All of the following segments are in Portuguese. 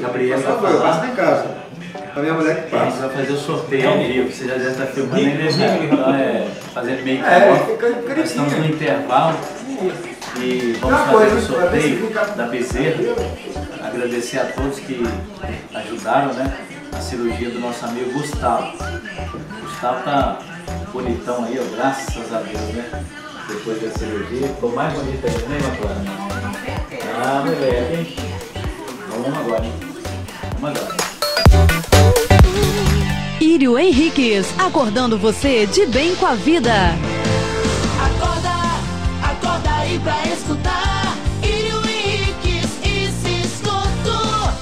Gabriel Por favor, falar. passa em casa. A minha mulher que A gente passa. vai fazer o sorteio ao vivo. Você já deve estar filmando aí, né? Então, é, fazendo meio que É, Nós estamos no intervalo e vamos fazer o se sorteio da Bezerra. Agradecer a todos que ajudaram, né? A cirurgia do nosso amigo Gustavo. O Gustavo tá bonitão aí, ó, graças a Deus, né? Depois da cirurgia. Ficou mais bonito ainda, né, Macuara? Ah, moleque, hein? Vamos agora, hein? Vamos agora. Írio Henriques, acordando você de bem com a vida. Acorda, acorda aí pra escutar. Írio Henriques e Ciscoto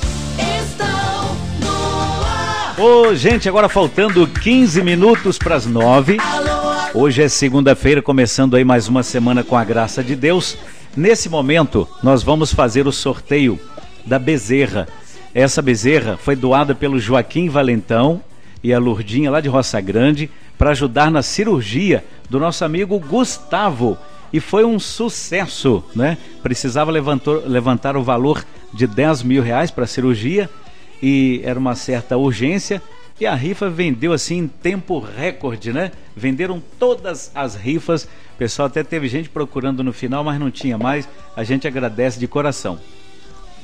estão no ar. Ô, gente, agora faltando 15 minutos para as 9. Alô, Hoje é segunda-feira, começando aí mais uma semana com a graça de Deus. Nesse momento, nós vamos fazer o sorteio da bezerra. Essa bezerra foi doada pelo Joaquim Valentão e a Lurdinha lá de Roça Grande para ajudar na cirurgia do nosso amigo Gustavo. E foi um sucesso, né? Precisava levantar o valor de 10 mil reais para a cirurgia e era uma certa urgência. E a rifa vendeu assim em tempo recorde, né? Venderam todas as rifas. O pessoal até teve gente procurando no final, mas não tinha mais. A gente agradece de coração.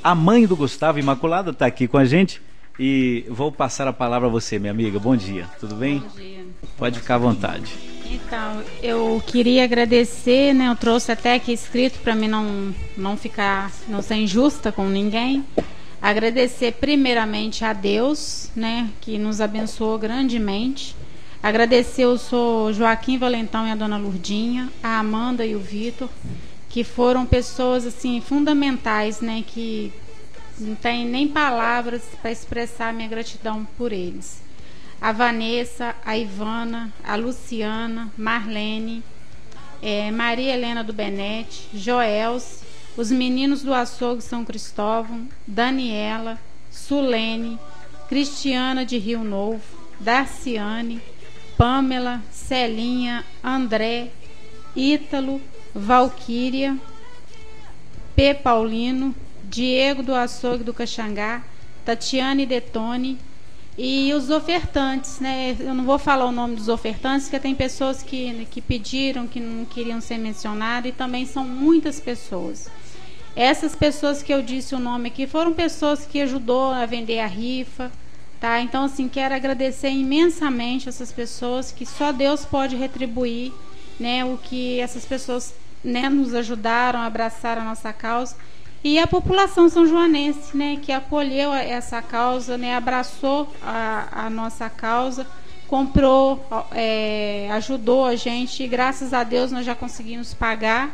A mãe do Gustavo Imaculada está aqui com a gente e vou passar a palavra a você, minha amiga. Bom dia, tudo bem? Bom dia. Pode ficar à vontade. Então, eu queria agradecer, né? Eu trouxe até aqui escrito para mim não, não ficar, não ser injusta com ninguém. Agradecer primeiramente a Deus, né? Que nos abençoou grandemente. Agradecer o senhor Joaquim Valentão e a dona Lurdinha, a Amanda e o Vitor, que foram pessoas assim fundamentais, né? Que não tem nem palavras para expressar minha gratidão por eles a Vanessa, a Ivana, a Luciana, Marlene, eh, Maria Helena do Benete, Joels, os meninos do Açougue São Cristóvão, Daniela, Sulene, Cristiana de Rio Novo, Darciane, Pamela, Celinha, André, Ítalo, Valquíria, P. Paulino, Diego do Açougue do Caxangá, Tatiane Detone e os ofertantes, né? Eu não vou falar o nome dos ofertantes, porque tem pessoas que, que pediram, que não queriam ser mencionadas, e também são muitas pessoas. Essas pessoas que eu disse o nome aqui foram pessoas que ajudou a vender a rifa, tá? Então, assim, quero agradecer imensamente essas pessoas, que só Deus pode retribuir, né? O que essas pessoas, né, nos ajudaram, abraçaram a nossa causa e a população são joanense, né, que acolheu essa causa, né, abraçou a, a nossa causa, comprou, é, ajudou a gente e graças a Deus nós já conseguimos pagar,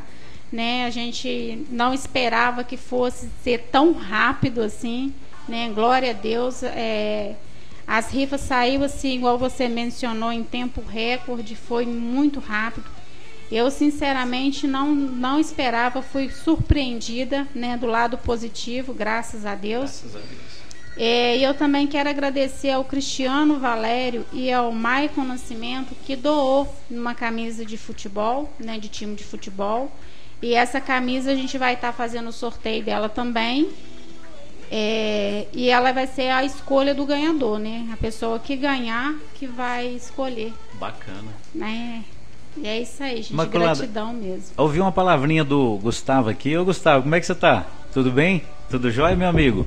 né, a gente não esperava que fosse ser tão rápido assim, né, glória a Deus, é, as rifas saíram assim, igual você mencionou, em tempo recorde, foi muito rápido. Eu, sinceramente, não, não esperava, fui surpreendida, né, do lado positivo, graças a Deus. Graças a Deus. É, E eu também quero agradecer ao Cristiano Valério e ao Maicon Nascimento, que doou uma camisa de futebol, né, de time de futebol. E essa camisa a gente vai estar fazendo o sorteio dela também. É, e ela vai ser a escolha do ganhador, né? A pessoa que ganhar que vai escolher, Bacana. né? E é isso aí, gente. Imaculada. Gratidão mesmo. Ouvi uma palavrinha do Gustavo aqui. Ô Gustavo, como é que você tá? Tudo bem? Tudo jóia, meu amigo?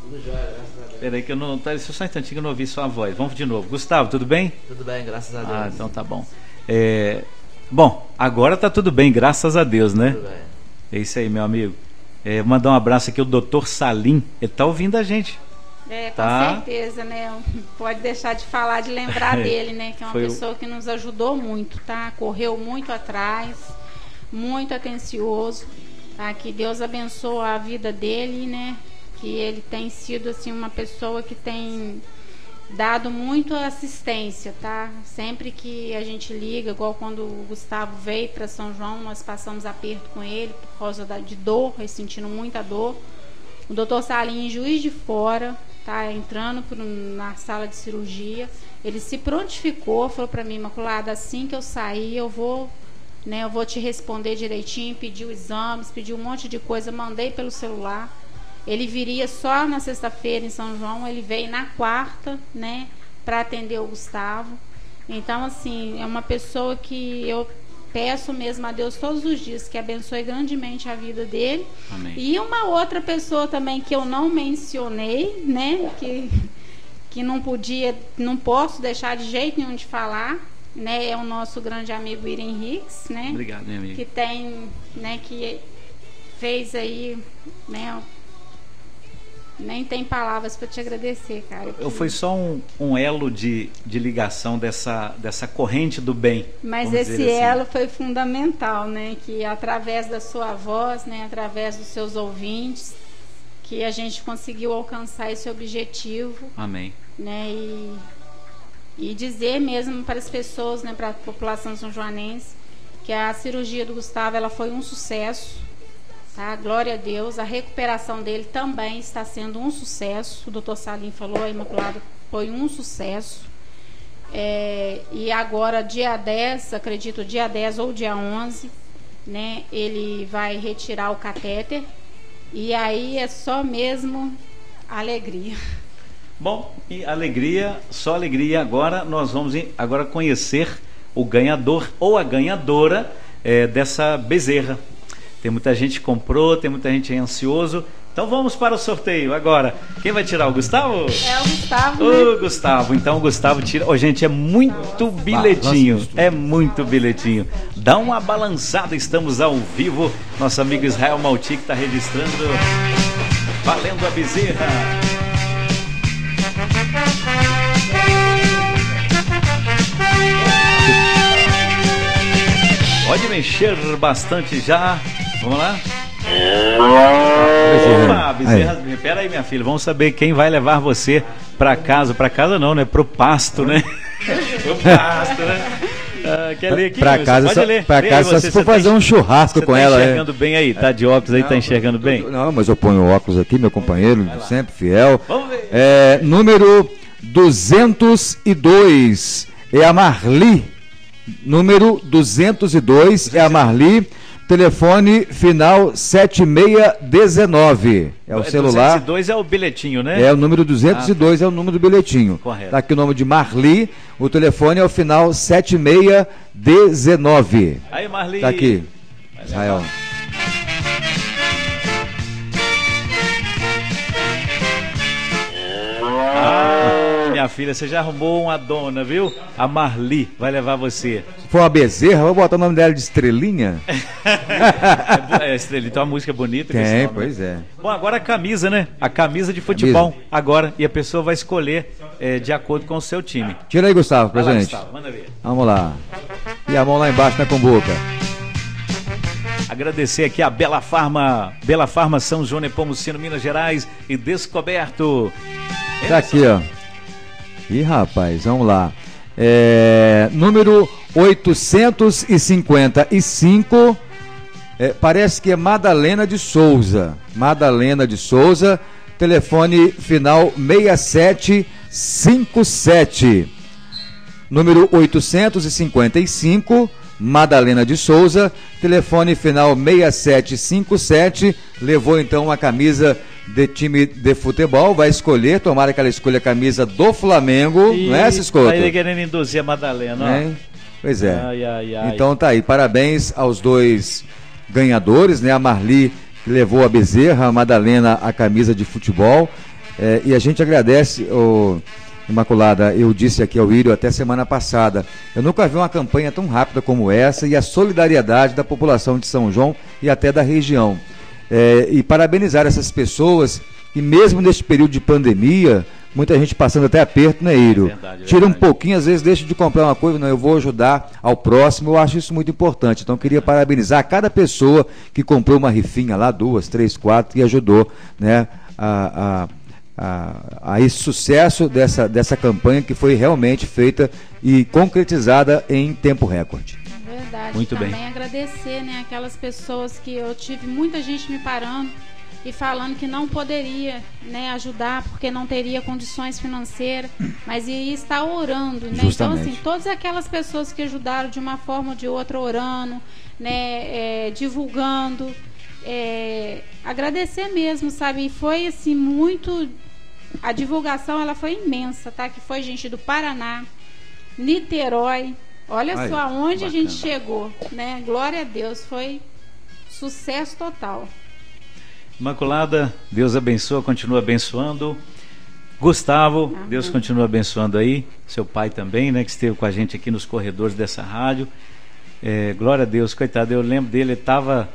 Tudo jóia, graças a Deus. Peraí que eu não. Tá, só um instantinho que eu não ouvi sua voz. Vamos de novo. Gustavo, tudo bem? Tudo bem, graças a Deus. Ah, então tá bom. É, Bom, agora tá tudo bem, graças a Deus, né? Tudo bem. É isso aí, meu amigo. É, mandar um abraço aqui ao Dr. Salim. Ele tá ouvindo a gente. É, com Tá. certeza, né? Pode deixar de falar, de lembrar É, dele, né? Que é uma foi o- pessoa que nos ajudou muito, tá? Correu muito atrás, muito atencioso, tá? Que Deus abençoe a vida dele, né? Que ele tem sido, assim, uma pessoa que tem dado muito assistência, tá? Sempre que a gente liga, igual quando o Gustavo veio para São João, nós passamos aperto com ele por causa da, de dor, sentindo muita dor. O doutor Salim, juiz de fora, tá entrando pro- na sala de cirurgia. Ele se prontificou, falou para mim, Imaculada, assim que eu sair, eu vou né? Eu vou te responder direitinho, pediu exames, pediu um monte de coisa, mandei pelo celular. Ele viria só na sexta-feira em São João, ele veio na quarta, né, para atender o Gustavo. Então, assim, é uma pessoa que eu peço mesmo a Deus todos os dias que abençoe grandemente a vida dele. Amém. E uma outra pessoa também que eu não mencionei, né, que que não podia, não posso deixar de jeito nenhum de falar, né, é o nosso grande amigo Irem Hicks, né? Obrigado, minha amiga. que tem, né, que fez aí, né, nem tem palavras para te agradecer, cara. Eu fui só um, um elo de, de ligação dessa, dessa corrente do bem. Mas esse assim. elo foi fundamental, né? Que através da sua voz, né, através dos seus ouvintes, que a gente conseguiu alcançar esse objetivo, Amém. né? E, e dizer mesmo para as pessoas, né, para a população são joanense, que a cirurgia do Gustavo ela foi um sucesso, tá? Glória a Deus. A recuperação dele também está sendo um sucesso. O doutor Salim falou, a Imaculada foi um sucesso. É, e agora, dia 10, acredito, dia 10 ou dia 11, né, ele vai retirar o catéter. E aí é só mesmo alegria. Bom, e alegria, só alegria. Agora nós vamos agora conhecer o ganhador ou a ganhadora eh, dessa bezerra. Tem muita gente que comprou, tem muita gente aí ansioso. Então vamos para o sorteio agora. Quem vai tirar o Gustavo? É o Gustavo, né? Ô, Gustavo, então o Gustavo tira. Ô, gente, é muito bilhetinho. É muito bilhetinho. Dá uma balançada, estamos ao vivo. Nosso amigo Israel Malti que está registrando. Valendo a bezerra. Pode mexer bastante já. Vamos lá? Opa, bezerra, pera aí, minha filha, vamos saber quem vai levar você pra casa. Pra casa não, né? Pro pasto, né? Pro pasto, né? Ah, quer ler aqui? Pra Wilson? casa, Pode só, ler. pra Lê casa só você, se for tá fazer um churrasco com tá ela. é. enxergando bem aí? Tá de óculos aí, tá enxergando bem? Não, mas eu ponho óculos aqui, meu companheiro, sempre fiel. Vamos ver. É, número 202 é a Marli. Número 202 é a Marli. Telefone final 7619. É o celular. 202 é o bilhetinho, né? É o número 202 é o número do bilhetinho. Correto. Tá aqui o nome de Marli. O telefone é o final 7619. Aí, Marli. Tá aqui. Israel. Minha filha, você já arrumou uma dona, viu? A Marli vai levar você. Se for uma bezerra, vou botar o nome dela de Estrelinha. É, é, Estrelita, tem uma música bonita. Tem, né? pois é. Bom, agora a camisa, né? A camisa de futebol. Agora. E a pessoa vai escolher é, de acordo com o seu time. Tira aí, Gustavo, pra Vai lá, gente. Gustavo, manda ver. Vamos lá. E a mão lá embaixo na comboca. Agradecer aqui a Bela Farma, Bela Farma São João Nepomuceno, Minas Gerais e Descoberto. Tá aqui, ó. Ih, rapaz, vamos lá. É, número 855. é, parece que é Madalena de Souza. Madalena de Souza. Telefone final 6757. Número 855, Madalena de Souza, telefone final 6757. Levou então a camisa de time de futebol, vai escolher, tomara que ela escolha a camisa do Flamengo, não é, Ciscoto? Tá ele querendo induzir a Madalena. Hein? Pois é. Ai, ai, ai. Então tá aí, parabéns aos dois ganhadores, né? A Marli que levou a Bezerra, a Madalena a camisa de futebol. É, e a gente agradece, ô, Imaculada, eu disse aqui ao Írio até semana passada, eu nunca vi uma campanha tão rápida como essa e a solidariedade da população de São João e até da região. É, e parabenizar essas pessoas que mesmo neste período de pandemia, muita gente passando até aperto, né, verdade, é Tira um verdade. pouquinho, às vezes deixa de comprar uma coisa, não, eu vou ajudar ao próximo, eu acho isso muito importante. Então, eu queria parabenizar cada pessoa que comprou uma rifinha lá, duas, três, quatro, e ajudou, né, a, a, a, a esse sucesso dessa, dessa campanha que foi realmente feita e concretizada em tempo recorde. Verdade. Muito bem. Também agradecer, né, aquelas pessoas que eu tive muita gente me parando, e falando que não poderia né, ajudar porque não teria condições financeiras, mas ia estar orando. Né? Então, assim, todas aquelas pessoas que ajudaram de uma forma ou de outra, orando, né, é, divulgando, é, agradecer mesmo, sabe? E foi assim muito. A divulgação ela foi imensa, tá? Que foi gente do Paraná, Niterói. Olha Aí, só aonde a gente bacana. chegou, né? Glória a Deus, foi sucesso total. Imaculada, Deus abençoa, continua abençoando. Gustavo, Amém. Deus continua abençoando aí. Seu pai também, né? Que esteve com a gente aqui nos corredores dessa rádio. É, glória a Deus, coitado, eu lembro dele, ele tava.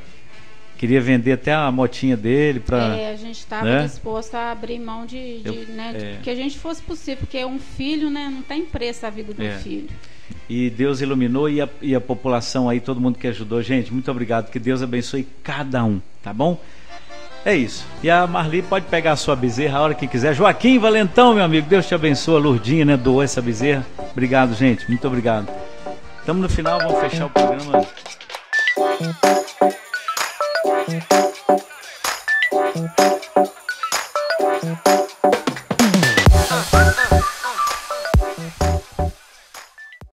Queria vender até a motinha dele para. É, a gente estava né? disposto a abrir mão de, de, Eu- né, de é. que a gente fosse possível, porque um filho, né, não tem preço a vida do É. filho. E Deus iluminou e a, e a população aí, todo mundo que ajudou. Gente, muito obrigado. Que Deus abençoe cada um, tá bom? É isso. E a Marli pode pegar a sua bezerra a hora que quiser. Joaquim Valentão, meu amigo, Deus te abençoe. A Lourdinha, né? Doou essa bezerra. Obrigado, gente. Muito obrigado. Estamos no final, vamos fechar o programa.